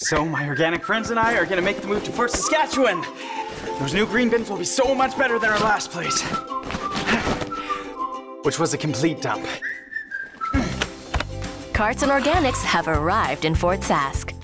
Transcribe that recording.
So my organic friends and I are gonna make the move to Fort Saskatchewan. Those new green bins will be so much better than our last place. Which was a complete dump. Carts and Organics have arrived in Fort Sask.